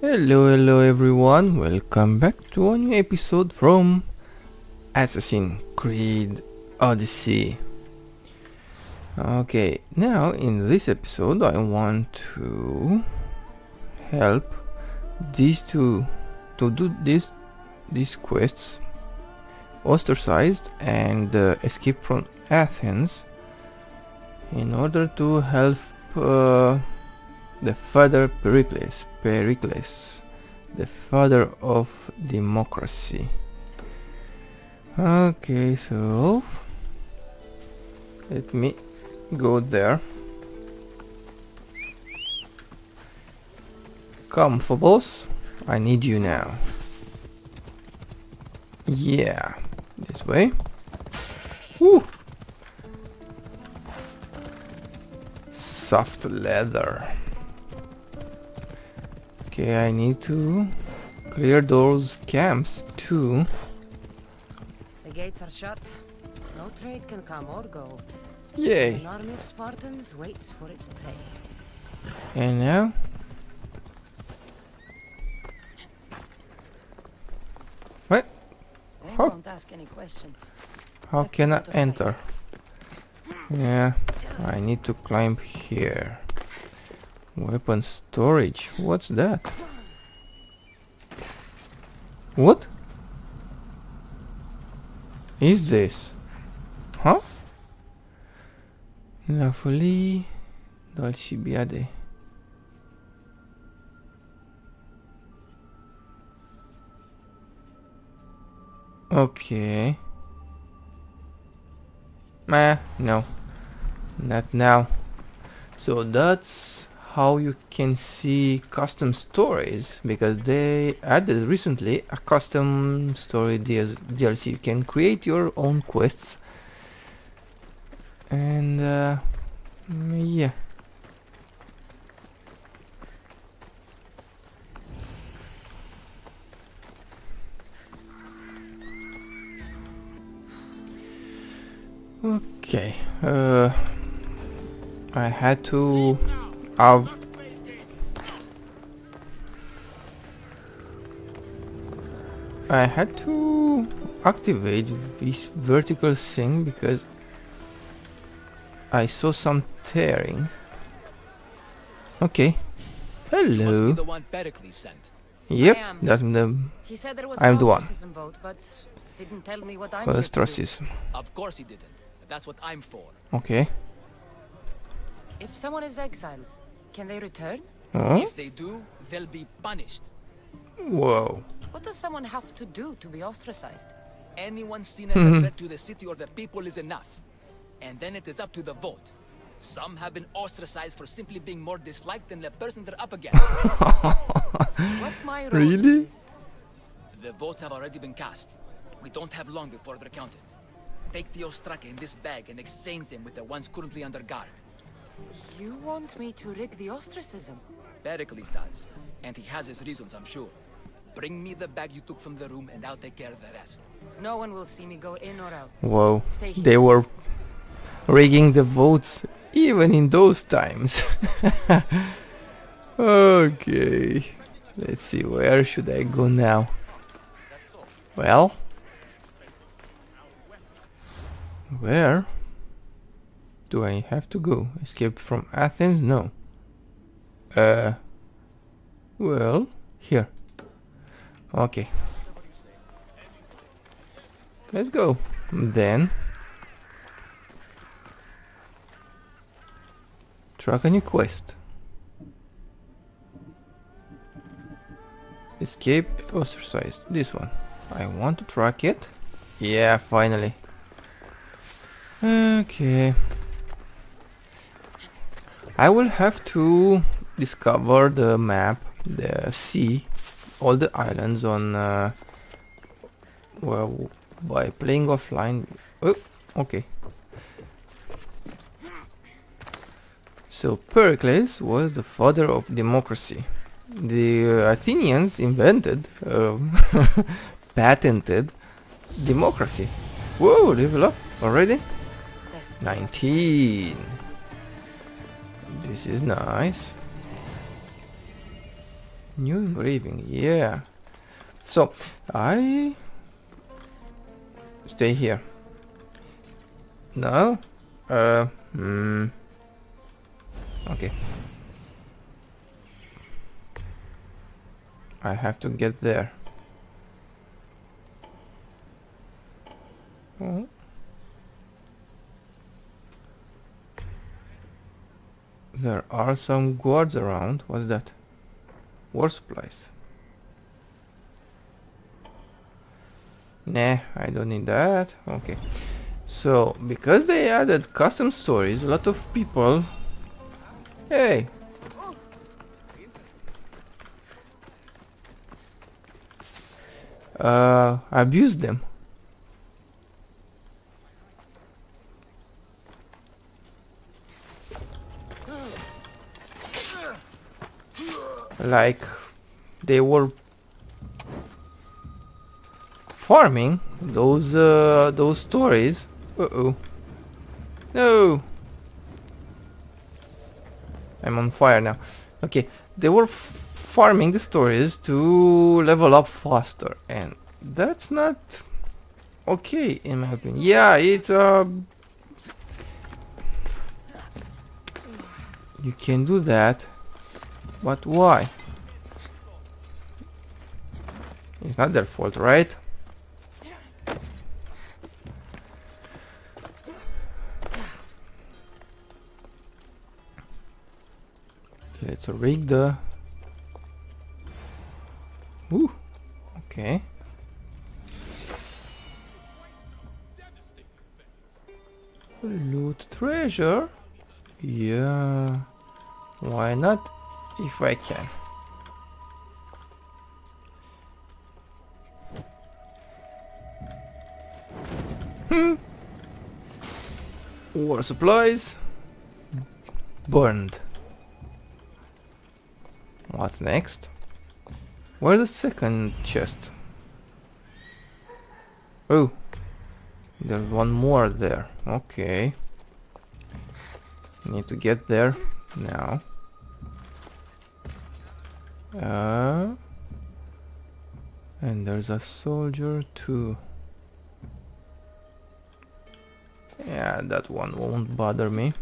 Hello, hello everyone, welcome back to a new episode from Assassin's Creed Odyssey. Okay, now in this episode I want to help these two to do this these quests ostracized and uh, escape from Athens in order to help uh, the father Pericles, Pericles, the father of democracy. Okay, so let me go there. Come, Phobos, I need you now. Yeah, this way. Woo! Soft leather. Okay, I need to clear those camps too. The gates are shut. No trade can come or go. Yay! An army of Spartans waits for its prey. And now? What? They Huh? won't ask any questions. How can I enter? Yeah, I need to climb here. Weapon storage. What's that? What? Is this? Huh? La folie d'Alcibiade. Okay. Meh, no. Not now. So that's how you can see custom stories because they added recently a custom story DLC. You can create your own quests and uh, yeah. Okay. Uh, I had to out I had to activate this vertical thing because I saw some tearing. Okay. Must be Hello. the one sent. Yep, I am. that's the He said there was I'm the one. ostracism vote, but didn't tell me what I'm here to ostracism. Of course he didn't. That's what I'm for. Okay. If someone is exiled, can they return? Oh, If they do, they'll be punished. whoa. What does someone have to do to be ostracized? Anyone seen as a mm-hmm. threat to the city or the people is enough. And then it is up to the vote. Some have been ostracized for simply being more disliked than the person they're up against. What's my role Really? the votes have already been cast. We don't have long before they're counted. Take the Ostraka in this bag and exchange them with the ones currently under guard. You want me to rig the ostracism? Pericles does. And he has his reasons, I'm sure. Bring me the bag you took from the room and I'll take care of the rest. No one will see me go in or out. Whoa. Stay here. They were rigging the votes even in those times. okay. Let's see, where should I go now? Well, where do I have to go? Escape from Athens? No. Uh, well, here. Okay. Let's go. Then track a new quest. Escape ostracized. This one. I want to track it. Yeah, finally. Okay. I will have to discover the map, the sea, all the islands on uh, well by playing offline. Oh, okay. So Pericles was the father of democracy. The uh, Athenians invented, um, patented democracy. Whoa, level up already? 19. This is nice. New engraving, yeah. So, I stay here. No? Uh, hmm. Okay. I have to get there. Oh. There are some guards around. What's that? War supplies. Nah, I don't need that. Okay. So, because they added custom stories, a lot of people... Hey! Uh, abuse them. Like, they were farming those uh, those stories. Uh oh. No. I'm on fire now. Okay, they were farming the stories to level up faster, and that's not okay in my opinion. Yeah, it's uh. You can do that, but why? It's not their fault, right? Let's rig the... Ooh, okay. Loot treasure? Yeah, why not if I can. Hmm. War supplies burned. What's next? Where's the second chest? Oh, there's one more there. Okay. Need to get there now. Uh, and there's a soldier too. Yeah, that one won't bother me.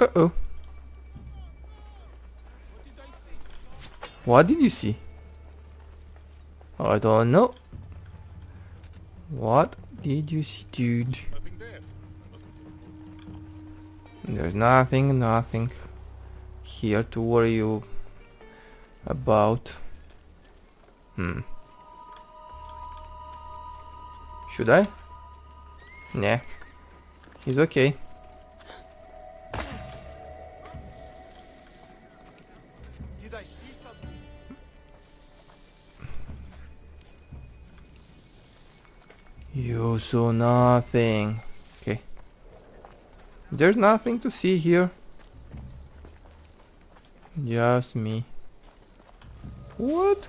Uh-oh. What did you see? I don't know. What did you see, dude? There's nothing, nothing here to worry you about. Hmm. Should I? Nah. He's okay. You saw nothing. There's nothing to see here. Just me. What?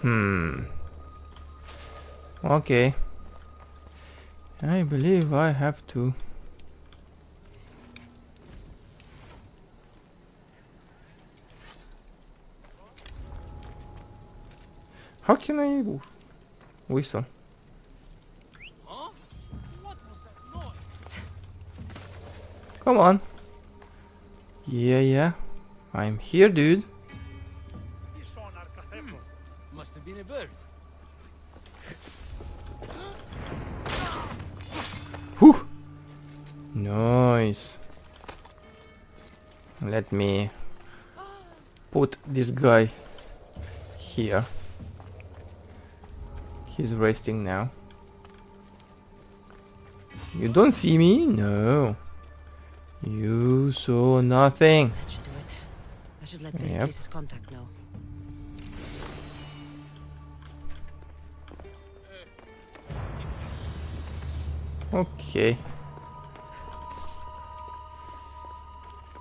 Hmm. Okay. I believe I have to. How can I whistle? Come on. Yeah, yeah. I'm here, dude. Must have been a bird. Whew. Nice. Let me put this guy here. He's resting now. You don't see me? No. You saw nothing. That should do it. I should let the Yep. contact. Okay.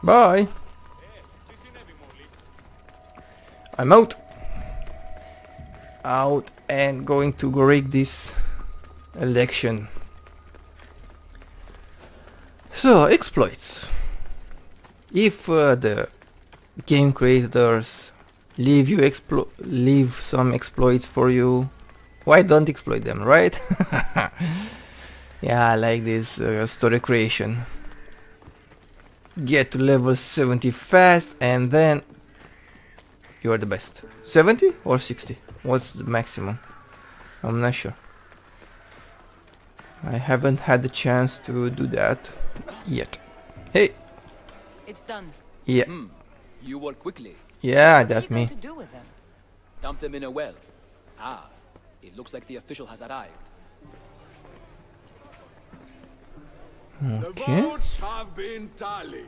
Bye. I'm out. Out and going to rig this election. So exploits. If uh, the game creators leave you explo leave some exploits for you, why don't exploit them, right? yeah, I like this uh, story creation. Get to level 70 fast and then you're the best. 70 or 60? What's the maximum? I'm not sure. I haven't had the chance to do that yet. Hey! It's done. Yeah, Hmm. You work quickly. yeah, What that's you going me. to do with them? Dump them in a well. Ah, it looks like the official has arrived. The votes have been tallied.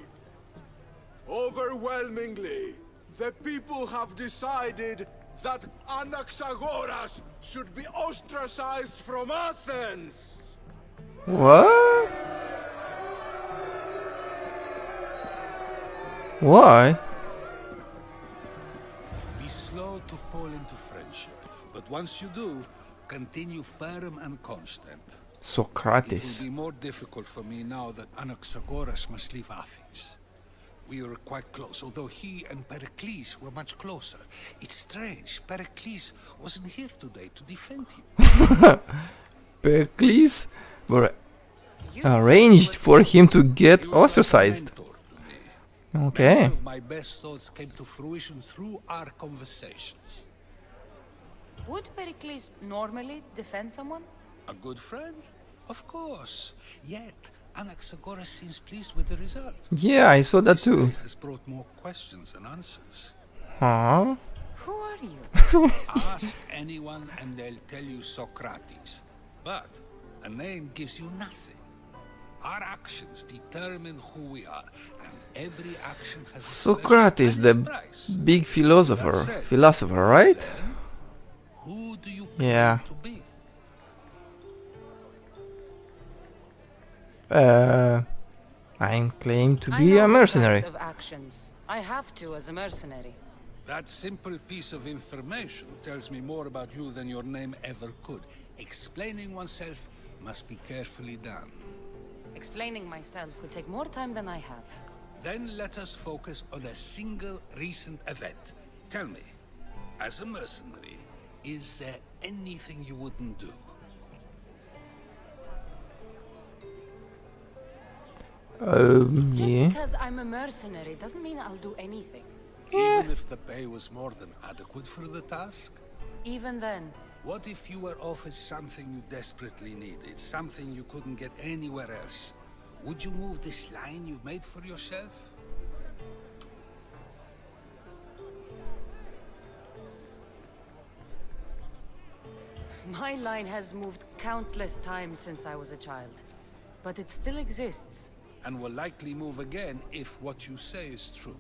Overwhelmingly, the people have decided that Anaxagoras should be ostracized from Athens. What? Why? Be slow to fall into friendship, but once you do, continue firm and constant. Socrates. It will be more difficult for me now that Anaxagoras must leave Athens. We were quite close, although he and Pericles were much closer. It's strange, Pericles wasn't here today to defend him. Pericles were arranged for him to get He was like a ostracized. Mentor to me. Okay. Many of my best thoughts came to fruition through our conversations. Would Pericles normally defend someone? A good friend? Of course. Yet, Anaxagoras seems pleased with the result. Yeah, I saw that This too. day has brought more questions than answers. Huh? Who are you? Ask anyone and they'll tell you Socrates. But a name gives you nothing. Our actions determine who we are, and every action has Socrates, the price. big philosopher. That's it. Philosopher, right? Then, who do you Yeah. to be? Uh, I'm claimed to be a mercenary. of actions. I have to as a mercenary. That simple piece of information tells me more about you than your name ever could. Explaining oneself must be carefully done. Explaining myself would take more time than I have. Then let us focus on a single recent event. Tell me, as a mercenary, is there anything you wouldn't do? Um, Just yeah. because I'm a mercenary doesn't mean I'll do anything. Even if the pay was more than adequate for the task? Even then, What if you were offered something you desperately needed, something you couldn't get anywhere else? Would you move this line you've made for yourself? my line has moved countless times since I was a child. But it still exists. And will likely move again if what you say is true.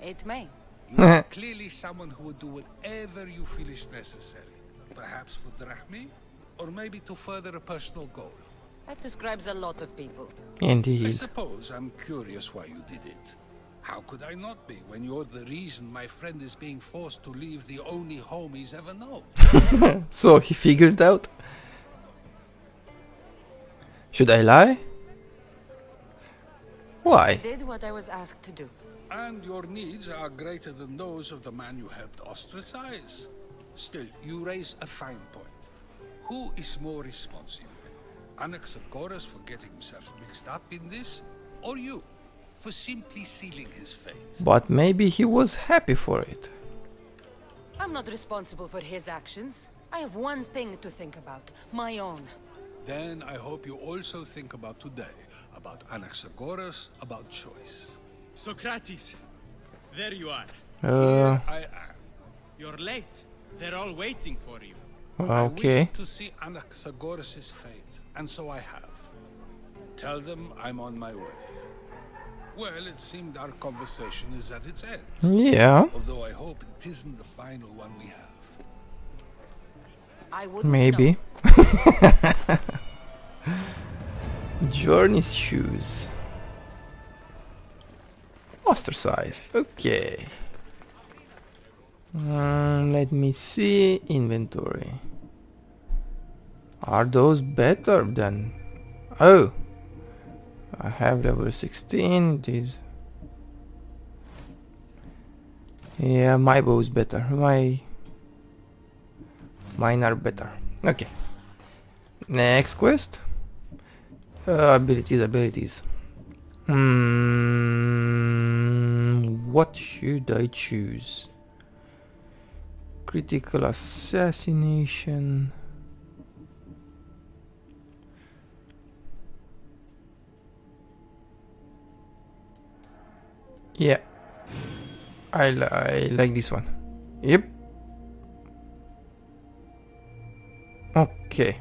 It may. You are clearly someone who would do whatever you feel is necessary. Perhaps for Drachmi, or maybe to further a personal goal. That describes a lot of people. Indeed. I Indeed. suppose I'm curious why you did it. How could I not be when you're the reason my friend is being forced to leave the only home he's ever known? So he figured out. Should I lie? Why? I did what I was asked to do. And your needs are greater than those of the man you helped ostracize. Still, you raise a fine point. Who is more responsible? Anaxagoras for getting himself mixed up in this? Or you, for simply sealing his fate? But maybe he was happy for it. I'm not responsible for his actions. I have one thing to think about. My own. Then I hope you also think about today, about Anaxagoras, about choice. Socrates, there you are. Uh, I am. You're late. They're all waiting for you. Ah, I okay. wish to see Anaxagoras' fate, and so I have. Tell them I'm on my way. Well, it seemed our conversation is at its end. Yeah, Although I hope it isn't the final one we have. I wouldn't maybe. know. Journey's shoes. Ostracized. Okay. Um, let me see inventory. Are those better than? Oh, I have level 16. These. Yeah, my bow is better. My mine are better. Okay. Next quest. Uh, abilities, abilities. Hmm. What should I choose? Critical assassination. Yeah. I, li I like this one. Yep. Okay.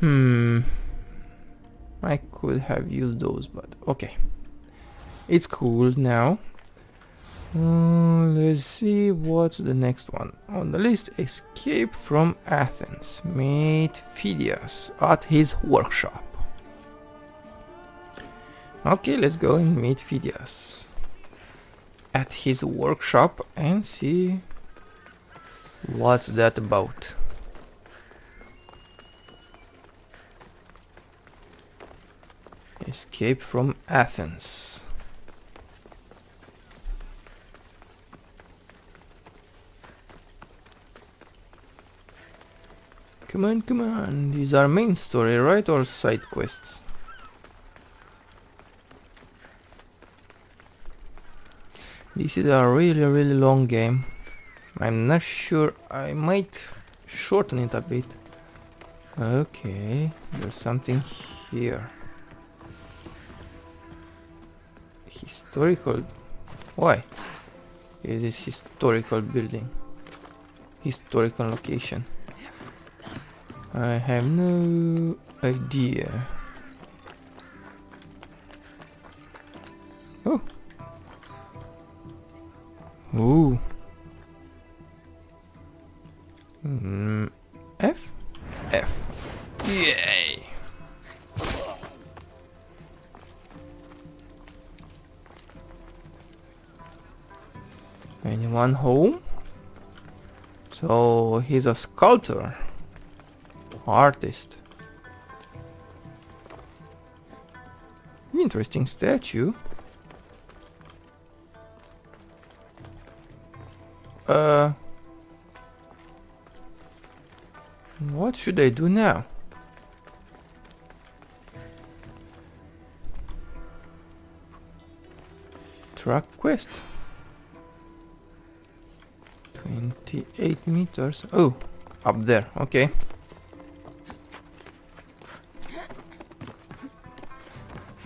Hmm. I could have used those, but okay. It's cool now. Uh, let's see what's the next one on the list. Escape from Athens. Meet Phidias at his workshop. Okay, let's go and meet Phidias at his workshop and see what's that about. Escape from Athens. Come on, come on. These are main story, right? Or side quests? This is a really, really long game. I'm not sure. I might shorten it a bit. Okay, there's something here. Historical. Why? Is this historical building? Historical location. I have no idea. Oh. Ooh. Mm, F? F. Yay! Anyone home? So he's a sculptor. Artist. Interesting statue. Uh... What should I do now? Truck quest. 28 meters. Oh, up there. Okay.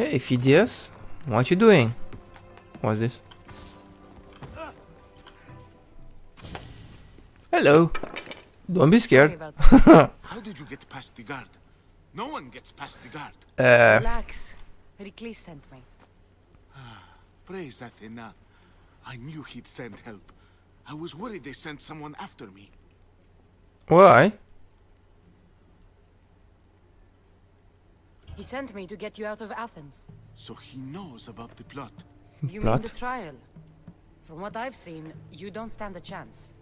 Hey, Phidias. What you doing? What's this? Hello. Don't be scared. How did you get past the guard? No one gets past the guard. Uh, Relax. Pericles sent me. Praise Athena. I knew he'd send help. I was worried they sent someone after me. why? He sent me to get you out of Athens. So he knows about the plot. You Plot? mean the trial? From what I've seen, you don't stand a chance.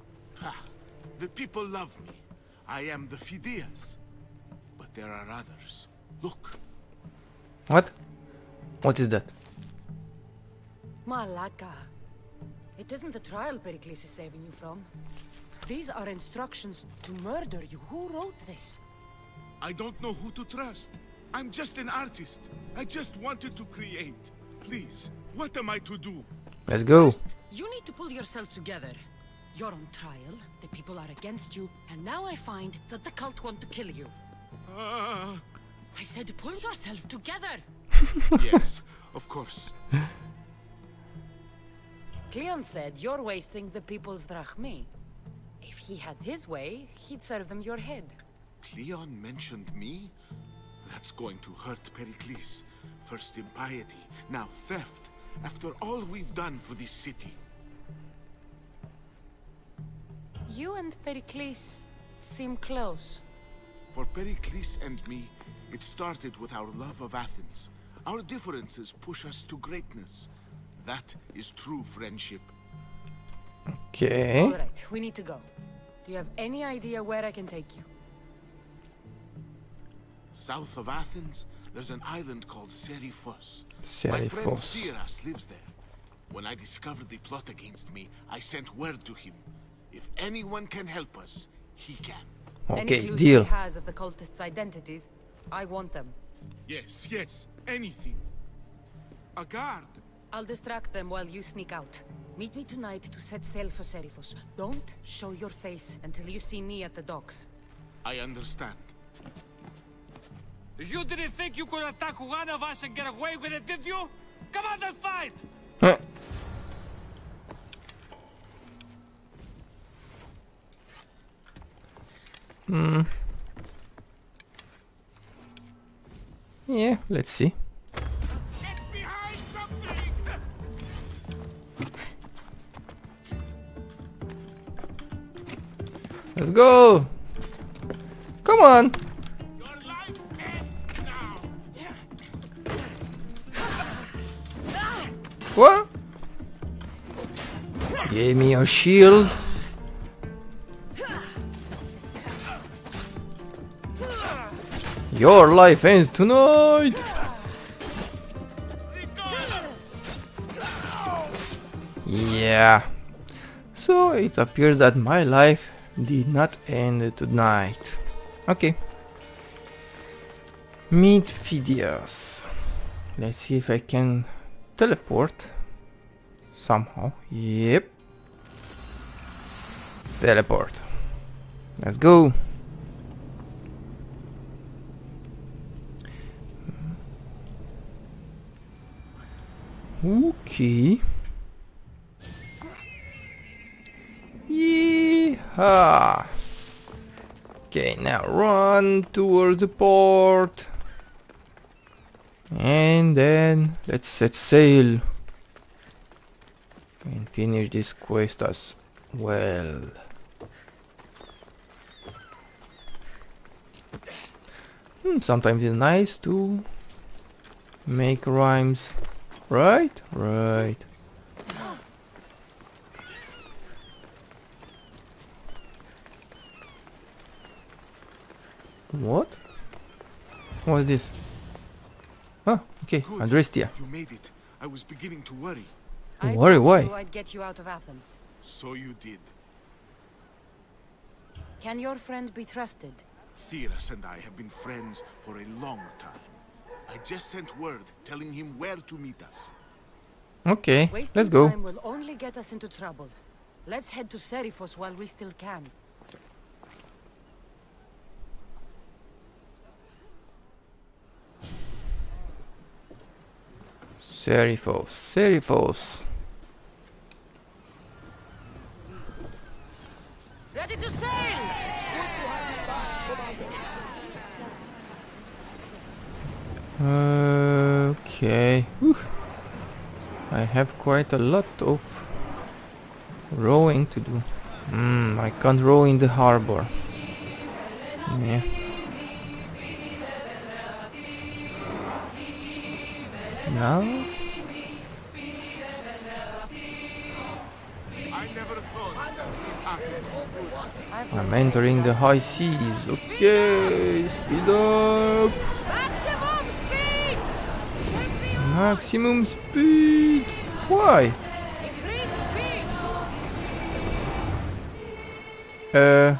Ha! The people love me. I am the Phidias. But there are others. Look, What? What is that? Malaka. It isn't the trial Pericles is saving you from. These are instructions to murder you. Who wrote this? I don't know who to trust. I'm just an artist. I just wanted to create. Please, what am I to do? Let's go. You need to pull yourself together. You're on trial, the people are against you, and now I find that the cult want to kill you. Ah, I said pull yourself together! yes, of course. Cleon said you're wasting the people's drachmi. If he had his way, he'd serve them your head. Cleon mentioned me? That's going to hurt Pericles. First impiety, now theft. After all we've done for this city. You and Pericles seem close. For Pericles and me, it started with our love of Athens. Our differences push us to greatness. That is true friendship. Okay. Alright, we need to go. Do you have any idea where I can take you? South of Athens there's an island called Serifos. My friend Serifos. Theras lives there. When I discovered the plot against me, I sent word to him. If anyone can help us, he can. Any Okay, clues deal. he has of the cultists' identities, I want them. Yes, yes, anything. A guard. I'll distract them while you sneak out. Meet me tonight to set sail for Serifos. Don't show your face until you see me at the docks. I understand. You didn't think you could attack one of us and get away with it, did you? Come on and fight! Huh. Hmm. Yeah, let's see. Let's go! Come on! What? Give me your shield. Your life ends tonight. Yeah. So it appears that my life did not end tonight. Okay. Meet Phidias. Let's see if I can teleport somehow. Yep. Teleport. Let's go. Okay. Yeehaw. Okay, now run towards the port. And then let's set sail and finish this quest as well. Hmm, sometimes it's nice to make rhymes, right? Right. What? What's this? Okay, Good. Adrestia. You made it. I was beginning to worry. Don't I worry, why? I'd get you out of Athens. So you did. Can your friend be trusted? Theras and I have been friends for a long time. I just sent word telling him where to meet us. Okay, Wasting let's go. time will only get us into trouble. Let's head to Serifos while we still can. Serifos, Serifos. Ready to sail! Okay. Whew. I have quite a lot of rowing to do. Hmm, I can't row in the harbor. Yeah. Now? I'm entering the high seas. Okay, speed up. Maximum speed! Maximum speed. Why? Uh,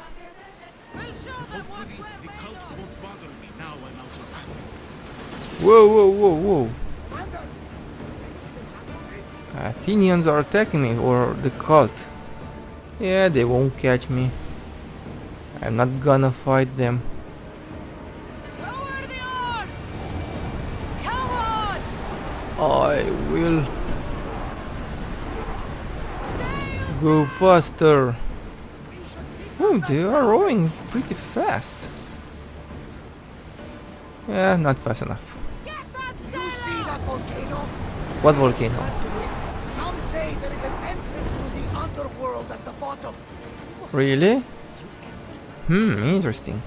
We'll show them what Hopefully, we're the cult won't bother me now I'm out of Athens. whoa, whoa, whoa, whoa. Athenians are attacking me, or the cult. Yeah, they won't catch me. I'm not gonna fight them. Lower the oars! Come on! I will go faster. Oh, they are rowing pretty fast. Yeah, not fast enough. Get that You sail see that volcano? What volcano? Some say there is an entrance to the underworld at the bottom. Really? Hmm, interesting.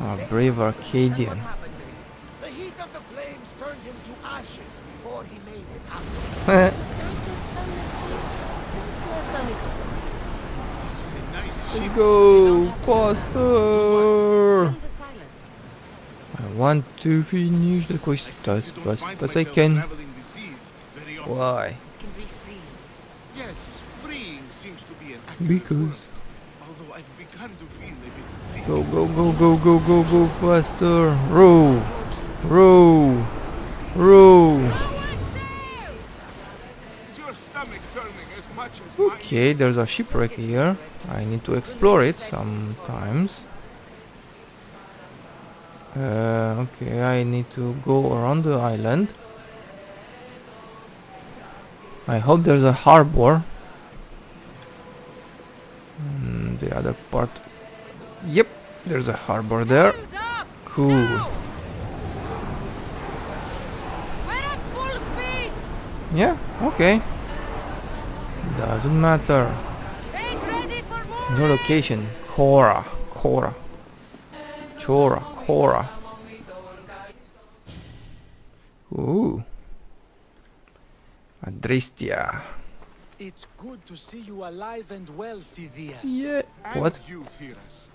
A brave Arcadian the heat of the flames turned him to ashes before he made it out. Let's go faster. I want to finish the quest as fast as I can. Why? Yes, freeing seems to be an act Because. Although I've begun to feel a bit sick. Go, go, go, go, go, go, go faster. Row. Row. Row. Is your stomach turning as much as mine? Okay, there's a shipwreck here. I need to explore it sometimes. Uh, okay, I need to go around the island. I hope there's a harbor. Mm, the other part. Yep, there's a harbor there. Cool. We're at full speed! Yeah, okay. Doesn't matter. Ain't ready for more! New location, Cora, Cora, Chora, Cora. Ooh. Adrestia. It's good to see you alive and well, Phidias. Yeah. And What? you, Theras.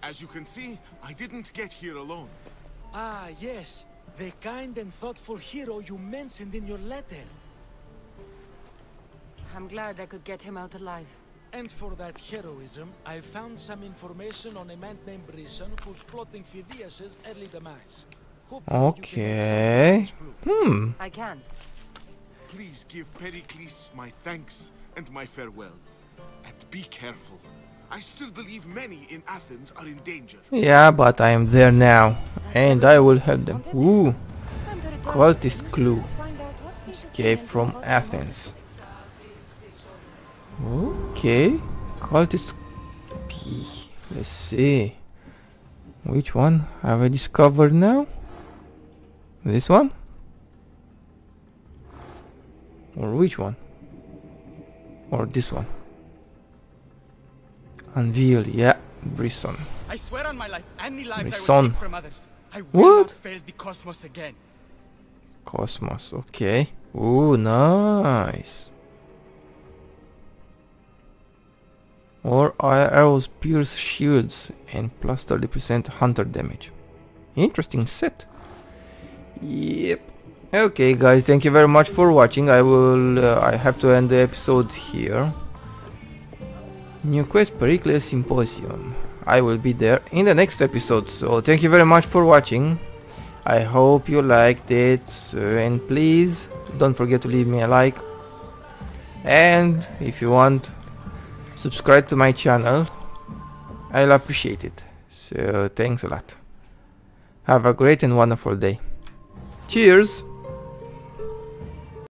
As you can see, I didn't get here alone. Ah, yes. The kind and thoughtful hero you mentioned in your letter. I'm glad I could get him out alive. And for that heroism, I found some information on a man named Brison who's plotting Phidias's early demise. Hope you can Okay. accept this clue. Hmm. I can. Please give Pericles my thanks and my farewell. And be careful. I still believe many in Athens are in danger. Yeah, but I am there now, and I will help them. Ooh. Cultist clue. Escape from Athens. Okay. Key. Let's see. Which one have I discovered now? This one? Or which one? Or this one? Unveil, yeah, Brison. I swear on my life, any lives I Brison. will take from others. I will What? not fail the cosmos again. Cosmos, okay. Ooh, nice. Or arrows pierce shields and plus 30% hunter damage. Interesting set. Yep. Okay guys, thank you very much for watching. I will uh, I have to end the episode here. New quest Pericles Symposium. I will be there in the next episode. So thank you very much for watching. I hope you liked it uh, and please don't forget to leave me a like and if you want subscribe to my channel I'll appreciate it so thanks a lot have a great and wonderful day cheers